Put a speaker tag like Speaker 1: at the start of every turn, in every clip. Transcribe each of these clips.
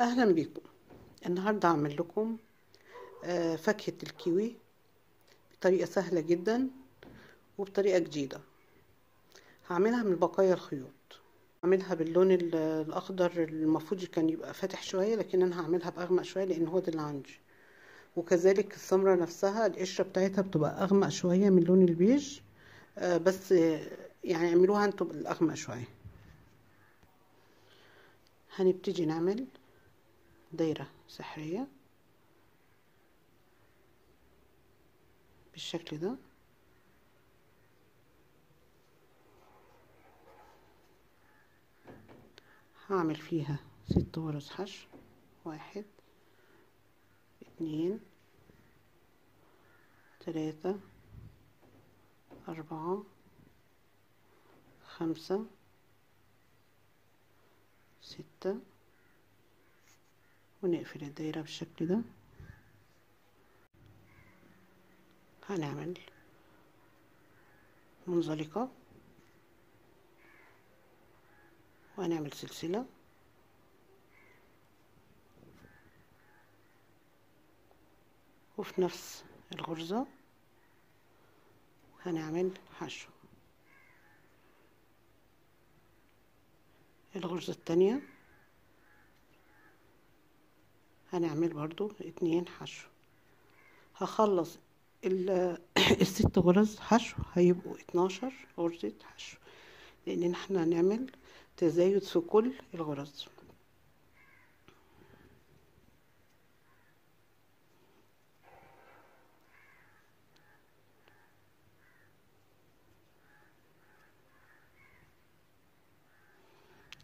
Speaker 1: أهلا بيكم النهارده هعمل لكم آه، فاكهة الكيوي بطريقة سهلة جدا وبطريقة جديدة. هعملها من بقايا الخيوط. هعملها باللون ال- الأخضر المفروض كان يبقى فاتح شوية لكن أنا هعملها بأغمق شوية لأن هو ده اللي عندي وكذلك السمرة نفسها القشرة بتاعتها بتبقى أغمق شوية من لون البيج آه، بس آه، يعني اعملوها أنتوا بالأغمق شوية. هنبتدي نعمل. دايرة سحرية بالشكل ده. هعمل فيها ست غرز حشو واحد اتنين تلاتة أربعة خمسة ستة. ونقفل الدايرة بالشكل ده. هنعمل منزلقة. وهنعمل سلسلة. وفي نفس الغرزة هنعمل حشو. الغرزة التانية هنعمل برضو اتنين حشو. هخلص الست غرز حشو هيبقوا اتناشر غرزة حشو. لأن إحنا هنعمل تزايد في كل الغرز.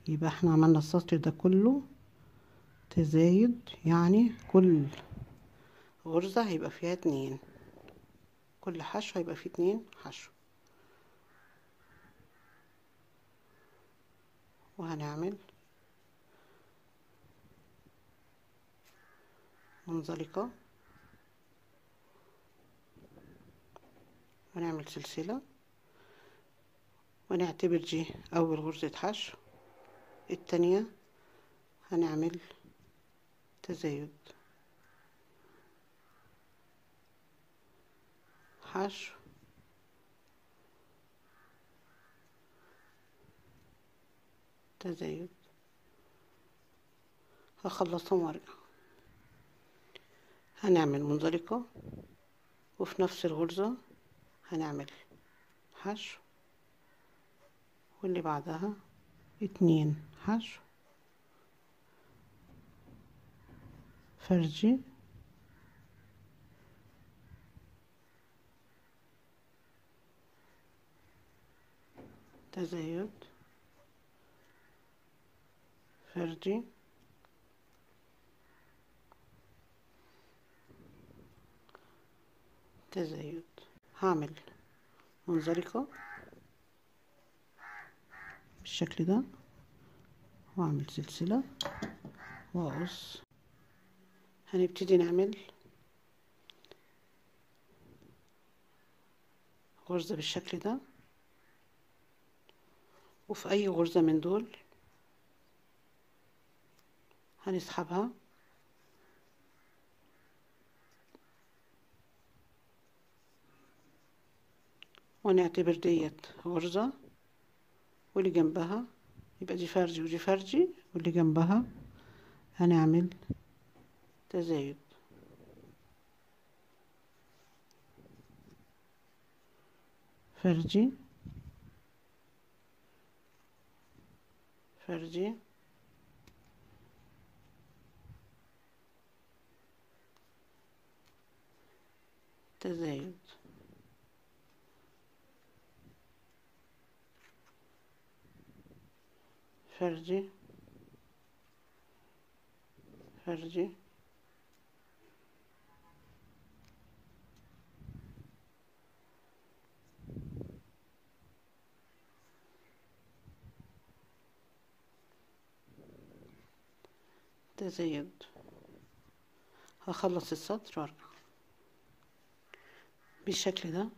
Speaker 1: يبقى إحنا عملنا السطر ده كله. تزايد يعني كل غرزة هيبقى فيها اتنين. كل حشو هيبقى فيه اتنين حشو. وهنعمل منزلقة. ونعمل سلسلة. ونعتبر دي أول غرزة حشو. التانية هنعمل تزايد حشو. تزايد هخلصهم وارجع هنعمل منزلقة وفي نفس الغرزة هنعمل حشو. واللي بعدها اتنين. حشو. فرجي. تزايد. فردي تزايد. هعمل منزلقة. بالشكل ده. واعمل سلسلة. واقص هنبتدي نعمل. غرزة بالشكل ده. وفي أي غرزة من دول هنسحبها. ونعتبر ديت غرزة. واللي جنبها يبقى دي فرجي ودي فرجي. واللي جنبها هنعمل تزايد. فرجي. فرجي. تزايد. فرجي. فرجي. تزايد هخلص السطر وأرجع. بالشكل ده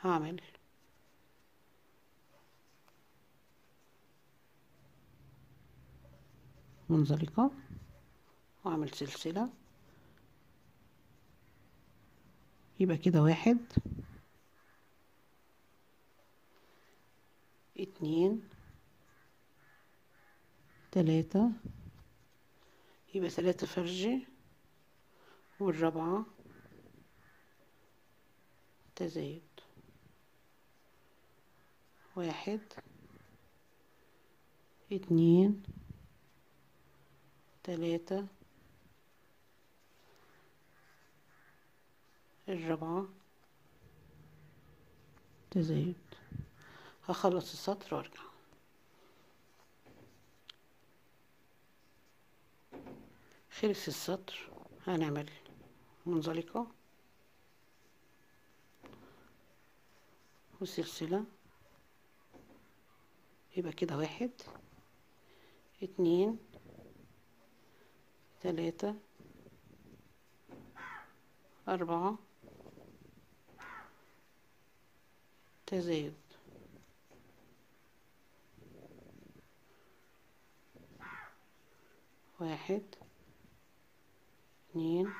Speaker 1: هعمل. منزلقة وأعمل سلسلة. يبقى كده واحد. اتنين. تلاتة. يبقى تلاتة فرجي والرابعة تزايد. واحد اتنين تلاتة الرابعة تزايد. هخلص السطر وأرجع. خلص السطر. هنعمل منزلقة وسلسلة يبقى كده واحد. اتنين تلاتة أربعة. تزايد. واحد. اتنين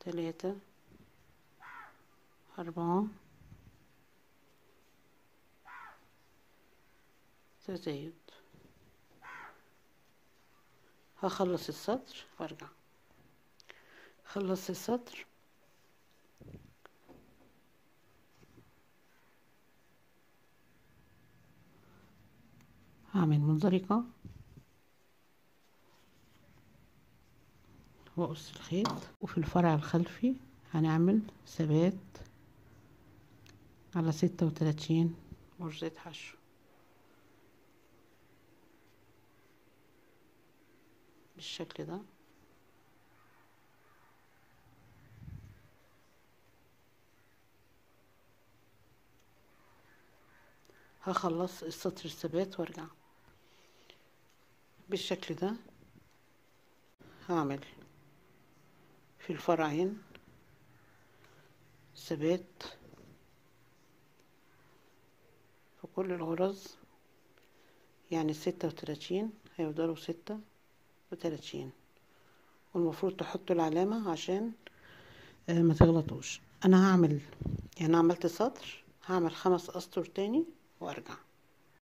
Speaker 1: تلاتة أربعة تزايد هخلص السطر وأرجع. خلصت السطر. هعمل منزلقة وأقص الخيط. وفي الفرع الخلفي هنعمل ثبات على ستة وتلاتين غرزة حشو. بالشكل ده. هخلص السطر الثبات وارجع. بالشكل ده هعمل في الفرعين. ثبات في كل الغرز. يعني ستة وتلاتين. هيفضلوا ستة وتلاتين. والمفروض تحطوا العلامة عشان ما تغلطوش. أنا هعمل يعني عملت سطر هعمل خمس أسطر تاني وأرجع.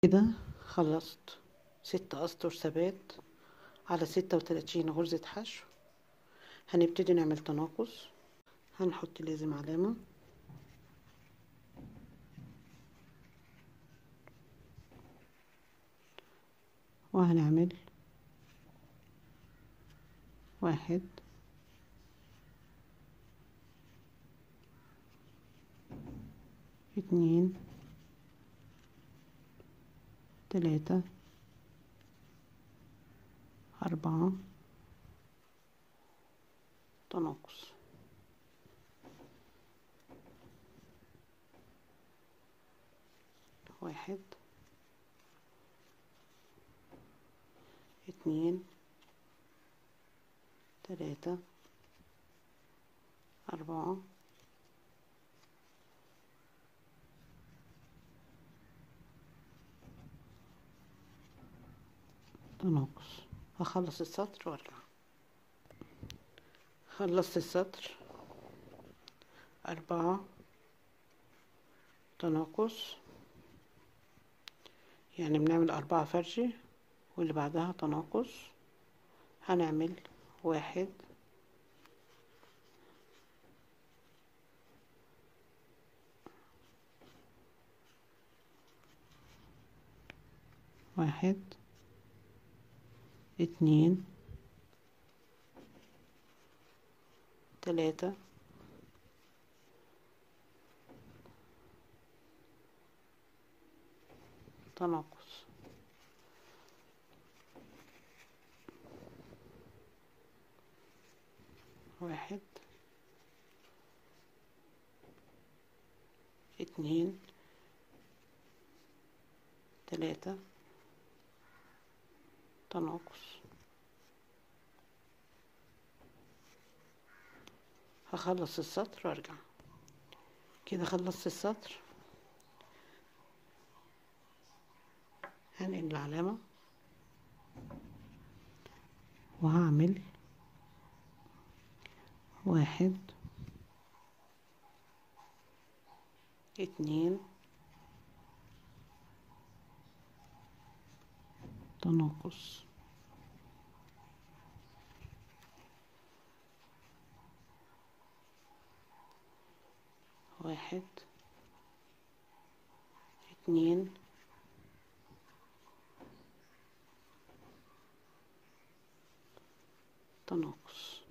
Speaker 1: كده خلصت. ست أسطر ثبات على ستة وتلاتين غرزة حشو. هنبتدي نعمل تناقص. هنحط لازم علامة. وهنعمل واحد. اتنين. تلاتة. أربعة. تناقص واحد اتنين تلاتة أربعة تناقص هخلص السطر وارجع خلصت السطر. أربعة. تناقص. يعني بنعمل أربعة فرشي واللي بعدها تناقص. هنعمل واحد. واحد. اتنين. تلاتة. تناقص. واحد. اتنين. تلاتة. تناقص. هخلص السطر وأرجع. كده خلصت السطر. هنقل العلامة. وهعمل واحد اتنين تناقص. واحد اتنين تناقص.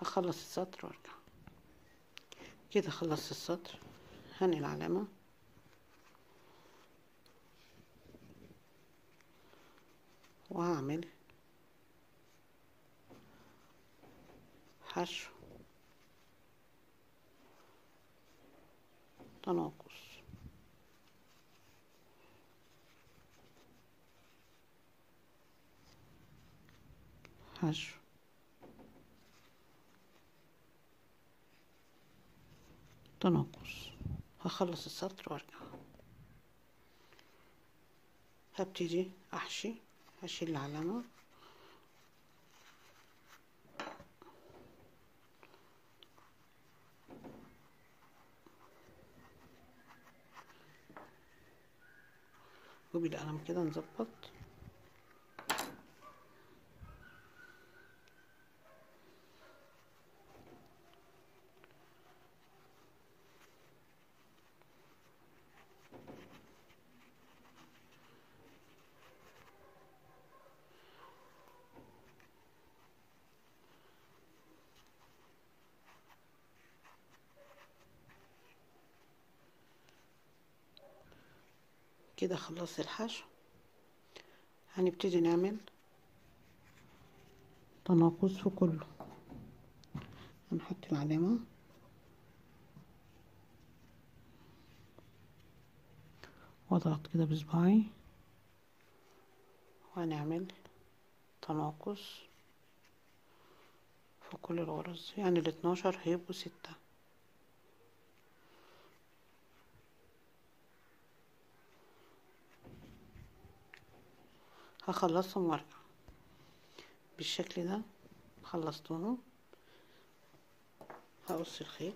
Speaker 1: هخلص السطر وارجع. كده خلصت السطر. هنقل العلامة. وهعمل حشو. تناقص حشو. تناقص. هخلص السطر وأرجع. هبتدي أحشي هشيل العلامة. وبالقلم كده نظبط. كده خلصت الحشو. هنبتدي نعمل تناقص في كله. هنحط العلامة. واضغط كده بصباعي. وهنعمل تناقص في كل الغرز. يعني الاتناشر هيبقوا ستة. هخلصهم وارجع بالشكل ده خلصتهم. هقص الخيط.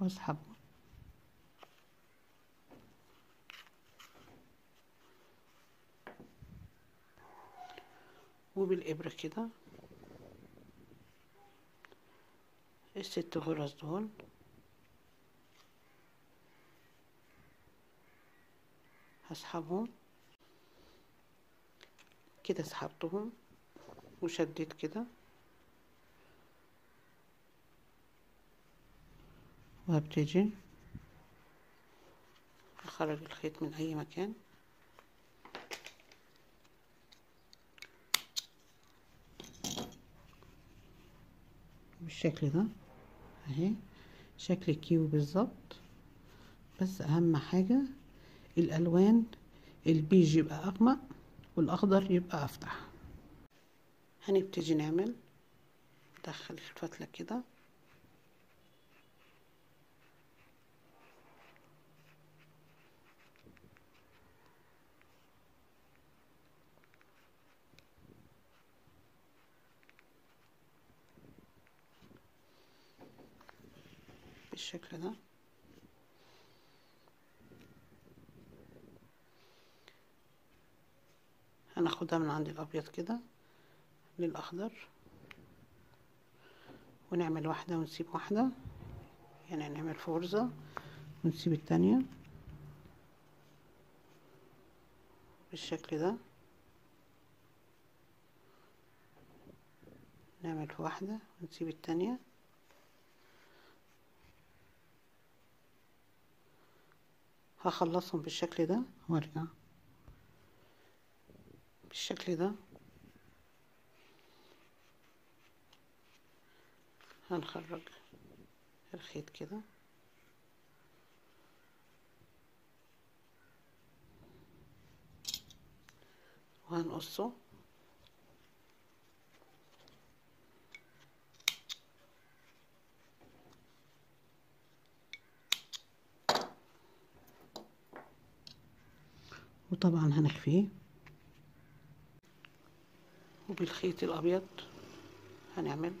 Speaker 1: واسحبه وبالإبرة كده. الست غرز دول هسحبهم. كده سحبتهم. وشديت كده. وهبتدي. اخرج الخيط من أي مكان. بالشكل ده أهي. شكل الكيوي بالظبط. بس أهم حاجة الألوان البيج يبقى أغمق والأخضر يبقى أفتح. هنبتدي نعمل ندخل الفتلة كده. بالشكل ده. هناخدها من عند الابيض كده للأخضر. ونعمل واحدة ونسيب واحدة. يعني نعمل فرزه ونسيب التانية. بالشكل ده. نعمل في واحدة ونسيب التانية. هخلصهم بالشكل ده. وارجع بالشكل ده. هنخرج الخيط كده. وهنقصه. وطبعا هنخفيه. وبالخيط الأبيض. هنعمل.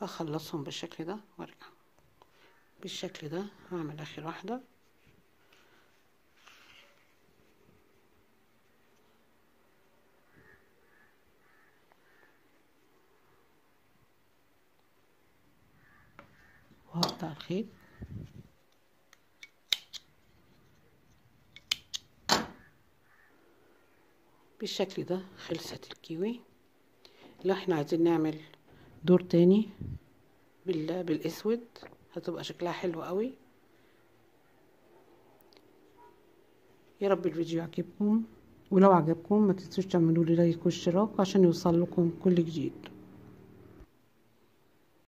Speaker 1: هخلصهم بالشكل ده وارجع. بالشكل ده هعمل آخر واحدة. وهقطع الخيط. بالشكل ده خلصت الكيوي. لو إحنا عايزين نعمل دور تاني. بال... بالأسود. هتبقى شكلها حلو قوي. يا رب الفيديو يعجبكم. ولو عجبكم ما تنسوش تعملوا لي لايك واشتراك عشان يوصل لكم كل جديد.